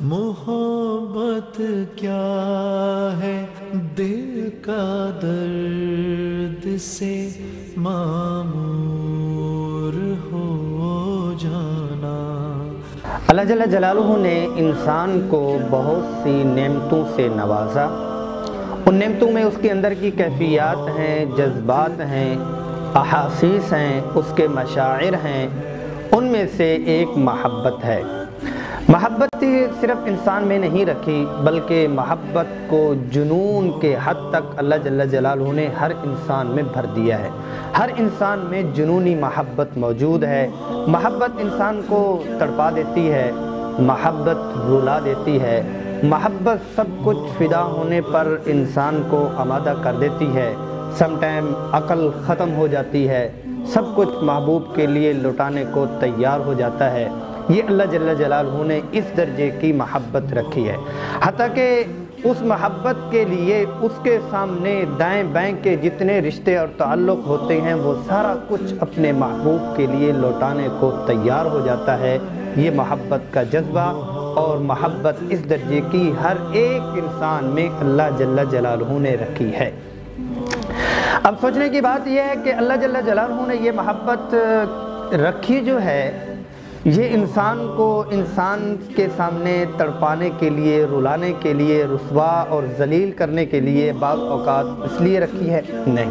محبت کیا ہے دل کا درد سے معمور ہو جانا۔ اللہ جل جلالہ نے انسان کو بہت سی نعمتوں سے نوازا۔ ان نعمتوں میں اس کے اندر کی کیفیات ہیں، جذبات ہیں، احاسیس ہیں، اس کے مشاعر ہیں۔ ان میں سے ایک محبت ہے۔ محبت صرف انسان میں نہیں رکھی، بلکہ محبت کو جنون کے حد تک اللہ جل جلالہ نے ہر انسان میں بھر دیا ہے۔ ہر انسان میں جنونی محبت موجود ہے۔ محبت انسان کو تڑپا دیتی ہے، محبت رولا دیتی ہے۔ محبت سب کچھ فدا ہونے پر انسان کو آمادہ کر دیتی ہے۔ سم ٹائم عقل ختم ہو جاتی ہے۔ سب کچھ محبوب کے لیے لٹانے کو تیار ہو جاتا ہے۔ یہ اللہ جل جلالہ نے اس درجے کی محبت رکھی ہے۔ حتیٰ کہ اس محبت کے لیے اس کے سامنے دائیں بائیں کے جتنے رشتے اور تعلق ہوتے ہیں، وہ سارا کچھ اپنے محبوب کے لیے لوٹانے کو تیار ہو جاتا ہے۔ یہ محبت کا جذبہ اور محبت اس درجے کی ہر ایک انسان میں اللہ جل جلالہ نے رکھی ہے۔ اب سوچنے کی بات یہ ہے کہ اللہ جل جلالہ نے یہ محبت رکھی جو ہے یہ انسان کو انسان کے سامنے تڑپانے کے لیے، رلانے کے لیے، رسوا اور ذلیل کرنے کے لیے بعض اوقات اس لیے رکھی ہے، نہیں۔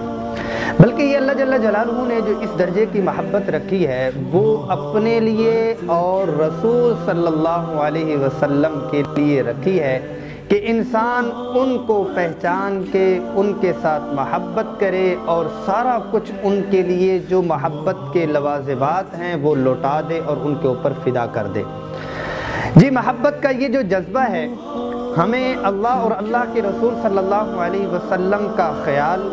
بلکہ یہ اللہ جل جلالہ نے جو اس درجے کی محبت رکھی ہے، وہ اپنے لیے اور رسول صلی اللہ علیہ وسلم کے لیے رکھی ہے۔ کہ انسان ان کو پہچان کے، ان کے ساتھ محبت کرے اور سارا کچھ ان کے لیے جو محبت کے لوازبات ہیں وہ لوٹا دے اور ان کے اوپر فدا کر دے۔ جی محبت کا یہ جو جذبہ ہے، ہمیں اللہ اور اللہ کے رسول صلی اللہ علیہ وسلم کا خیال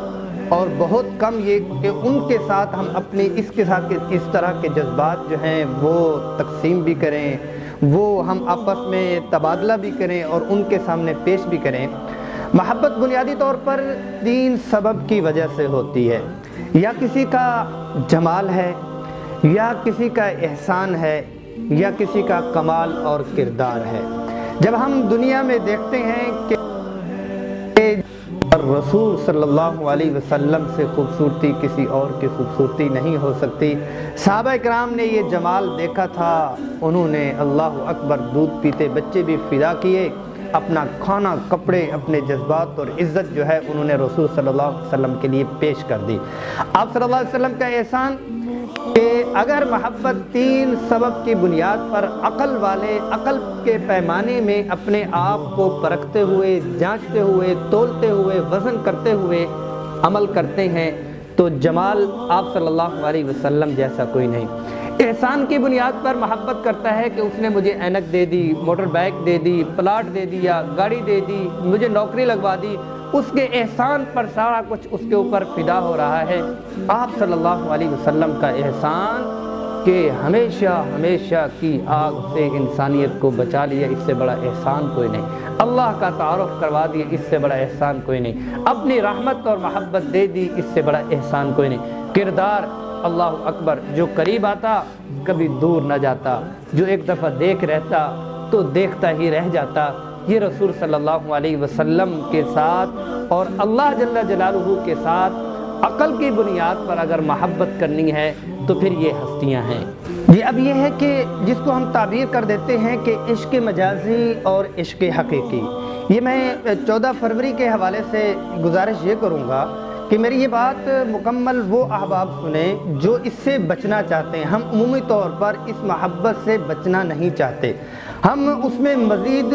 اور بہت کم یہ کہ ان کے ساتھ ہم اپنی اس کے ساتھ اس طرح کے جذبات جو ہیں وہ تقسیم بھی کریں وہ ہم آپس میں تبادلہ بھی کریں اور ان کے سامنے پیش بھی کریں۔ محبت بنیادی طور پر تین سبب کی وجہ سے ہوتی ہے۔ یا کسی کا جمال ہے، یا کسی کا احسان ہے، یا کسی کا کمال اور کردار ہے۔ جب ہم دنیا میں دیکھتے ہیں کہ رسول صلی اللہ علیہ وسلم سے خوبصورتی کسی اور کی خوبصورتی نہیں ہو سکتی۔ صحابہ اکرام نے یہ جمال دیکھا تھا۔ انہوں نے اللہ اکبر دودھ پیتے بچے بھی فدا کیے۔ اپنا کھانا، کپڑے، اپنے جذبات اور عزت جو ہے انہوں نے رسول صلی اللہ علیہ وسلم کے لیے پیش کر دی۔ آپ صلی اللہ علیہ وسلم کا احسان اگر محبت تین سبب کی بنیاد پر عقل والے عقل کے پیمانے میں اپنے آپ کو پرکھتے ہوئے، جانچتے ہوئے، تولتے ہوئے، وزن کرتے ہوئے عمل کرتے ہیں، تو جمال آپ صلی اللہ علیہ وسلم جیسا کوئی نہیں۔ احسان کی بنیاد پر محبت کرتا ہے کہ اس نے مجھے اینک دے دی، موٹر بائک دے دی، پلاٹ دے دیا گاڑی دے دی، مجھے نوکری لگوا دی۔ اس کے احسان پر سارا کچھ اس کے اوپر فدا ہو رہا ہے۔ آپ صلی اللہ علیہ وسلم کا احسان کہ ہمیشہ ہمیشہ کی آگ سے انسانیت کو بچا لیا، اس سے بڑا احسان کوئی نہیں۔ اللہ کا تعارف کروا دیا اس سے بڑا احسان کوئی نہیں۔ اپنی رحمت اور محبت دے دی، اس سے بڑا احسان کوئی نہیں۔ کردار اللہ اکبر، جو قریب آتا کبھی دور نہ جاتا، جو ایک دفعہ دیکھ رہتا تو دیکھتا ہی رہ جاتا۔ یہ رسول صلی اللہ علیہ وسلم کے ساتھ اور اللہ جل جلالہ کے ساتھ عقل کی بنیاد پر اگر محبت کرنی ہے تو پھر یہ ہستیاں ہیں۔ یہ اب یہ ہے کہ جس کو ہم تعبیر کر دیتے ہیں کہ عشق مجازی اور عشق حقیقی۔ یہ میں چودہ فروری کے حوالے سے گزارش یہ کروں گا کہ میری یہ بات مکمل وہ احباب سنیں جو اس سے بچنا چاہتے ہیں۔ ہم عمومی طور پر اس محبت سے بچنا نہیں چاہتے۔ ہم اس میں مزید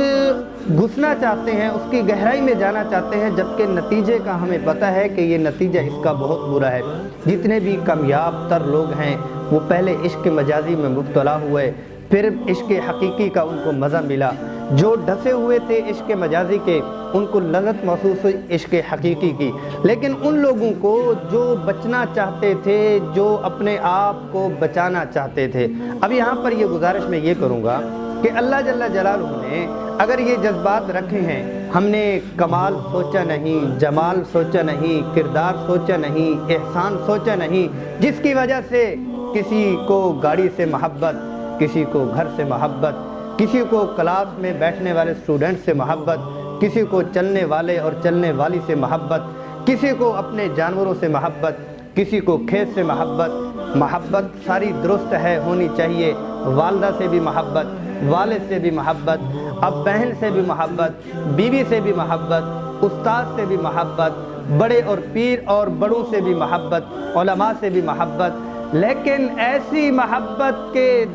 گھسنا چاہتے ہیں، اس کی گہرائی میں جانا چاہتے ہیں، جبکہ نتیجے کا ہمیں پتہ ہے کہ یہ نتیجہ اس کا بہت برا ہے۔ جتنے بھی کامیاب تر لوگ ہیں، وہ پہلے عشق مجازی میں مبتلا ہوئے، پھر عشق حقیقی کا ان کو مزہ ملا۔ جو ڈھسے ہوئے تھے عشق مجازی کے، ان کو لذت محسوس ہوئی عشق حقیقی کی۔ لیکن ان لوگوں کو جو بچنا چاہتے تھے، جو اپنے آپ کو بچانا چاہتے تھے۔ اب یہاں پر یہ گزارش میں یہ کروں گا کہ اللہ جل جلالہ نے اگر یہ جذبات رکھے ہیں، ہم نے کمال سوچا نہیں، جمال سوچا نہیں، کردار سوچا نہیں، احسان سوچا نہیں، جس کی وجہ سے کسی کو گاڑی سے محبت، کسی کو گھر سے محبت کسی کو کلاس میں بیٹھنے والے اسٹوڈنٹ سے محبت، کسی کو چلنے والے اور چلنے والی سے محبت، کسی کو اپنے جانوروں سے محبت، کسی کو کھیت سے محبت۔ محبت ساری درست ہے، ہونی چاہیے۔ والدہ سے بھی محبت، والد سے بھی محبت، اب بہن سے بھی محبت، بیوی سے بھی محبت، استاد سے بھی محبت، بڑے اور پیر اور بڑوں سے بھی محبت، علماء سے بھی محبت۔ لیکن ایسی محبت کے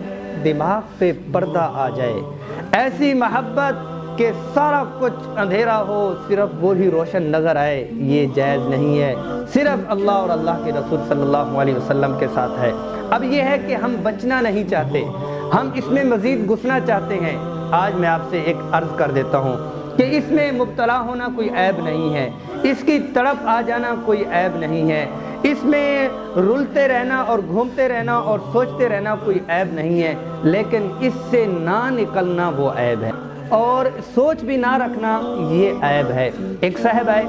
دماغ پہ پردہ آ جائے۔ ایسی محبت کہ سارا کچھ اندھیرا ہو، صرف وہی روشن نظر آئے، یہ جائز نہیں ہے۔ صرف اللہ اور اللہ کے رسول صلی اللہ علیہ وسلم کے ساتھ ہے۔ اب یہ ہے کہ ہم بچنا نہیں چاہتے۔ ہم اس میں مزید گھسنا چاہتے ہیں۔ آج میں آپ سے ایک عرض کر دیتا ہوں کہ اس میں مبتلا ہونا کوئی عیب نہیں ہے۔ اس کی طرف آ جانا کوئی عیب نہیں ہے۔ اس میں رلتے رہنا اور گھومتے رہنا اور سوچتے رہنا کوئی عیب نہیں ہے، لیکن اس سے نہ نکلنا وہ عیب ہے۔ اور سوچ بھی نہ رکھنا یہ عیب ہے۔ ایک صاحب آئے،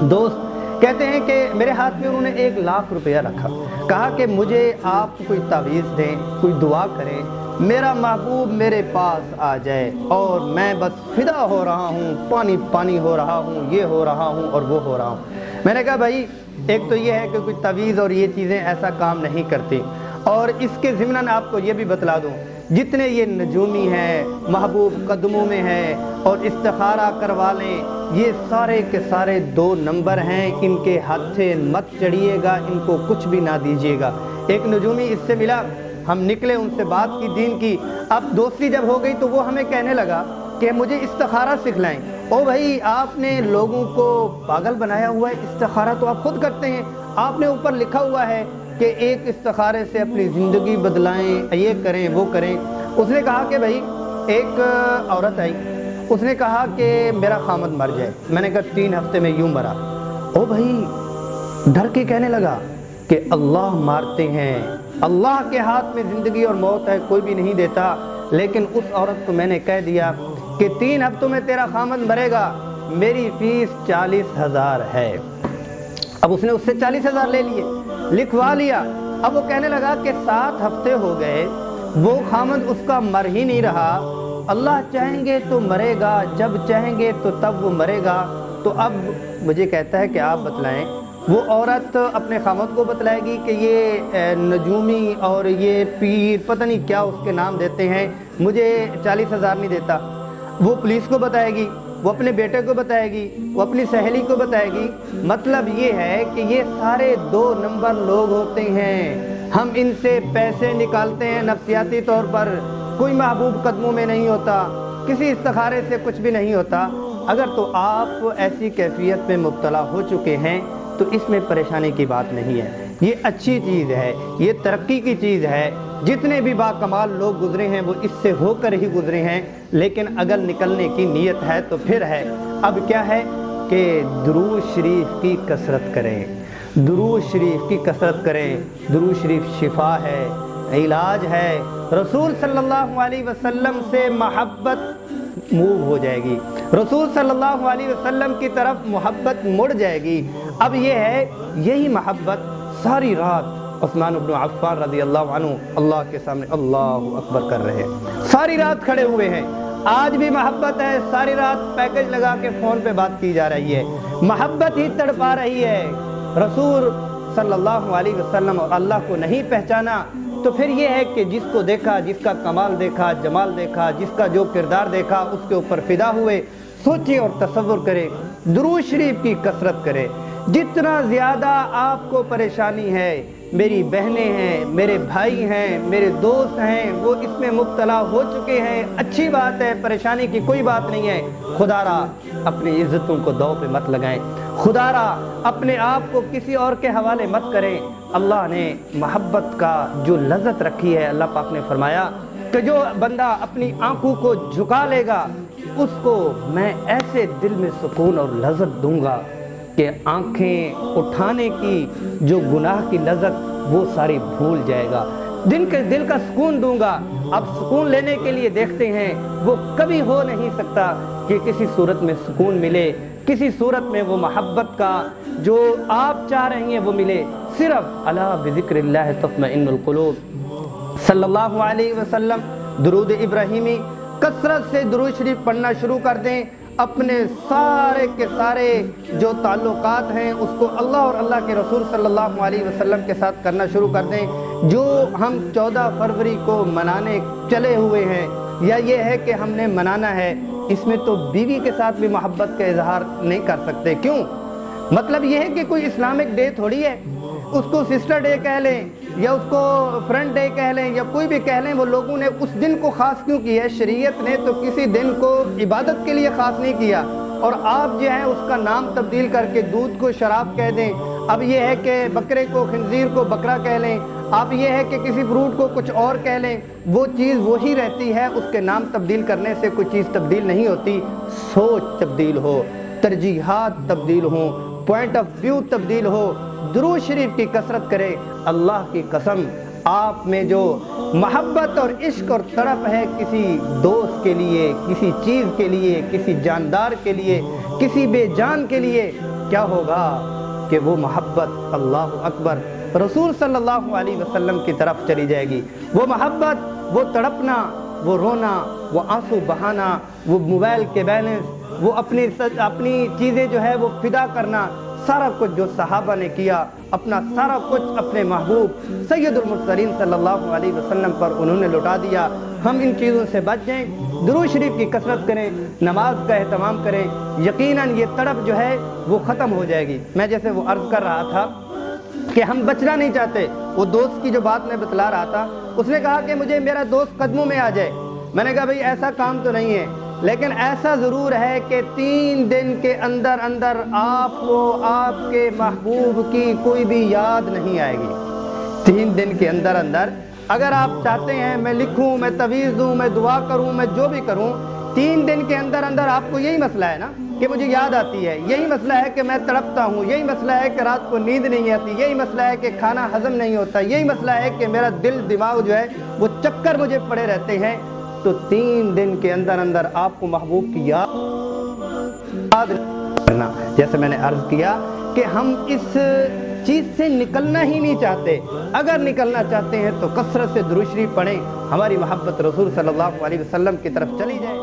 دوست، کہتے ہیں کہ میرے ہاتھ میں انہوں نے ایک لاکھ روپیہ رکھا۔ کہا کہ مجھے آپ کوئی تعویذ دیں، کوئی دعا کریں، میرا محبوب میرے پاس آ جائے اور میں بس فدا ہو رہا ہوں، پانی پانی ہو رہا ہوں، یہ ہو رہا ہوں اور وہ ہو رہا ہوں۔ میں نے کہا بھائی، ایک تو یہ ہے کہ کوئی تعویذ اور یہ چیزیں ایسا کام نہیں کرتی۔ اور اس کے ضمن آپ کو یہ بھی بتلا دوں، جتنے یہ نجومی ہیں، محبوب قدموں میں ہیں اور استخارہ کروا لیں، یہ سارے کے سارے دو نمبر ہیں۔ ان کے ہاتھ سے مت چڑھیے گا، ان کو کچھ بھی نہ دیجیے گا۔ ایک نجومی اس سے ملا، ہم نکلے ان سے بات کی، دین کی۔ اب دوستی جب ہو گئی تو وہ ہمیں کہنے لگا کہ مجھے استخارہ سکھلائیں۔ او بھائی، آپ نے لوگوں کو پاگل بنایا ہوا ہے، استخارہ تو آپ خود کرتے ہیں۔ آپ نے اوپر لکھا ہوا ہے کہ ایک استخارے سے اپنی زندگی بدلائیں، یہ کریں، وہ کریں۔ اس نے کہا کہ بھائی، ایک عورت آئی۔ اس نے کہا کہ میرا خامد مر جائے۔ میں نے کہا، تین ہفتے میں یوں مرا۔ او بھائی، ڈر کے کہنے لگا کہ اللہ مارتے ہیں۔ اللہ کے ہاتھ میں زندگی اور موت ہے، کوئی بھی نہیں دیتا۔ لیکن اس عورت کو میں نے کہہ دیا کہ تین ہفتوں میں تیرا خامد مرے گا، میری فیس چالیس ہزار ہے۔ اب اس نے اس سے چالیس ہزار لے لیے، لکھوا لیا۔ اب وہ کہنے لگا کہ سات ہفتے ہو گئے، وہ خامد اس کا مر ہی نہیں رہا۔ اللہ چاہیں گے تو مرے گا، جب چاہیں گے تو تب وہ مرے گا۔ تو اب مجھے کہتا ہے کہ آپ بتلائیں، وہ عورت اپنے خامد کو بتلائے گی کہ یہ نجومی اور یہ پیر پتہ نہیں کیا اس کے نام دیتے ہیں۔ مجھے چالیس ہزار نہیں دیتا۔ وہ پولیس کو بتائے گی، وہ اپنے بیٹے کو بتائے گی، وہ اپنی سہیلی کو بتائے گی۔ مطلب یہ ہے کہ یہ سارے دو نمبر لوگ ہوتے ہیں۔ ہم ان سے پیسے نکالتے ہیں نفسیاتی طور پر۔ کوئی محبوب قدموں میں نہیں ہوتا، کسی استخارے سے کچھ بھی نہیں ہوتا۔ اگر تو آپ ایسی کیفیت میں مبتلا ہو چکے ہیں، تو اس میں پریشانی کی بات نہیں ہے۔ یہ اچھی چیز ہے، یہ ترقی کی چیز ہے۔ جتنے بھی با کمال لوگ گزرے ہیں، وہ اس سے ہو کر ہی گزرے ہیں۔ لیکن اگر نکلنے کی نیت ہے تو پھر ہے۔ اب کیا ہے کہ درو شریف کی کثرت کریں۔ درو شریف کی کثرت کریں۔ درو شریف شفا ہے، علاج ہے۔ رسول صلی اللہ علیہ وسلم سے محبت موو ہو جائے گی۔ رسول صلی اللہ علیہ وسلم کی طرف محبت مڑ جائے گی۔ اب یہ ہے، یہی محبت ساری رات عثمان بن عفان رضی اللہ عنہ اللہ کے سامنے اللہ اکبر کر رہے ہیں۔ ساری رات کھڑے ہوئے ہیں۔ آج بھی محبت ہے۔ ساری رات پیکج لگا کے فون پہ بات کی جا رہی ہے۔ محبت ہی تڑپا رہی ہے۔ رسول صلی اللہ علیہ وسلم اور اللہ کو نہیں پہچانا۔ تو پھر یہ ہے کہ جس کو دیکھا، جس کا کمال دیکھا، جمال دیکھا، جس کا جو کردار دیکھا، اس کے اوپر فدا ہوئے۔ سوچے اور تصور کرے۔ درو شریف کی کثرت کرے۔ جتنا زیادہ آپ کو پریشانی ہے، میری بہنیں ہیں، میرے بھائی ہیں، میرے دوست ہیں، وہ اس میں مبتلا ہو چکے ہیں۔ اچھی بات ہے، پریشانی کی کوئی بات نہیں ہے۔ خدا را اپنی عزتوں کو دو پہ مت لگائیں۔ خدا را اپنے آپ کو کسی اور کے حوالے مت کریں۔ اللہ نے محبت کا جو لذت رکھی ہے، اللہ پاک نے فرمایا کہ جو بندہ اپنی آنکھوں کو جھکا لے گا، اس کو میں ایسے دل میں سکون اور لذت دوں گا۔ کہ آنکھیں اٹھانے کی جو گناہ کی لذت وہ ساری بھول جائے گا۔ دن کے دل کا سکون دوں گا۔ اب سکون لینے کے لیے دیکھتے ہیں، وہ کبھی ہو نہیں سکتا کہ کسی صورت میں سکون ملے، کسی صورت میں وہ محبت کا جو آپ چاہ رہی ہیں وہ ملے۔ صرف اللہ بذکر اللہ تطمئن القلوب۔ صلی اللہ علیہ وسلم، درود ابراہیمی، کثرت سے درود شریف پڑھنا شروع کر دیں۔ اپنے سارے کے سارے جو تعلقات ہیں، اس کو اللہ اور اللہ کے رسول صلی اللہ علیہ وسلم کے ساتھ کرنا شروع کر دیں۔ جو ہم چودہ فروری کو منانے چلے ہوئے ہیں، یا یہ ہے کہ ہم نے منانا ہے، اس میں تو بیوی کے ساتھ بھی محبت کا اظہار نہیں کر سکتے۔ کیوں؟ مطلب یہ ہے کہ کوئی اسلامک ڈے تھوڑی ہے۔ اس کو سسٹر ڈے کہہ لیں یا اس کو فرنڈ ڈے کہہ لیں یا کوئی بھی کہہ لیں، وہ لوگوں نے اس دن کو خاص کیوں کی ہے شریعت نے تو کسی دن کو عبادت کے لیے خاص نہیں کیا۔ اور آپ جو ہے اس کا نام تبدیل کر کے دودھ کو شراب کہہ دیں۔ اب یہ ہے کہ بکرے کو، خنزیر کو بکرا کہہ لیں۔ اب یہ ہے کہ کسی فروٹ کو کچھ اور کہہ لیں۔ وہ چیز وہی رہتی ہے، اس کے نام تبدیل کرنے سے کوئی چیز تبدیل نہیں ہوتی۔ سوچ تبدیل ہو، ترجیحات تبدیل ہوں پوائنٹ آف ویو تبدیل ہو۔ درود شریف کی کثرت کرے، اللہ کی قسم، آپ میں جو محبت اور عشق اور طرف ہے کسی دوست کے لیے، کسی چیز کے لیے، کسی جاندار کے لیے، کسی بے جان کے لیے، کیا ہوگا کہ وہ محبت اللہ اکبر، رسول صلی اللہ علیہ وسلم کی طرف چلی جائے گی۔ وہ محبت، وہ تڑپنا، وہ رونا، وہ آنسو بہانا، وہ موبائل کے بیلنس، وہ اپنی اپنی چیزیں جو ہے وہ فدا کرنا سارا کچھ جو صحابہ نے کیا، اپنا سارا کچھ اپنے محبوب سید المرسلین صلی اللہ علیہ وسلم پر انہوں نے لٹا دیا۔ ہم ان چیزوں سے بچ جائیں، درود شریف کی کثرت کریں، نماز کا اہتمام کریں۔ یقیناً یہ تڑپ جو ہے وہ ختم ہو جائے گی۔ میں جیسے وہ عرض کر رہا تھا کہ ہم بچنا نہیں چاہتے۔ وہ دوست کی جو بات میں بتلا رہا تھا، اس نے کہا کہ مجھے میرا دوست قدموں میں آ جائے۔ میں نے کہا بھئی ایسا کام تو نہیں ہے۔ لیکن ایسا ضرور ہے کہ تین دن کے اندر اندر آپ کو آپ کے محبوب کی کوئی بھی یاد نہیں آئے گی۔ تین دن کے اندر اندر اگر آپ چاہتے ہیں میں لکھوں، میں تویز دوں، میں دعا کروں، میں جو بھی کروں، تین دن کے اندر اندر آپ کو یہی مسئلہ ہے نا کہ مجھے یاد آتی ہے۔ یہی مسئلہ ہے کہ میں تڑپتا ہوں۔ یہی مسئلہ ہے کہ رات کو نیند نہیں آتی۔ یہی مسئلہ ہے کہ کھانا ہضم نہیں ہوتا۔ یہی مسئلہ ہے کہ میرا دل، دماغ جو ہے وہ چکر مجھے پڑے رہتے ہیں۔ تو تین دن کے اندر اندر آپ کو محبوب کی یاد کرنا۔ جیسے میں نے عرض کیا کہ ہم اس چیز سے نکلنا ہی نہیں چاہتے۔ اگر نکلنا چاہتے ہیں تو کثرت سے دروشری پڑھیں۔ ہماری محبت رسول صلی اللہ علیہ وسلم کی طرف چلی جائے۔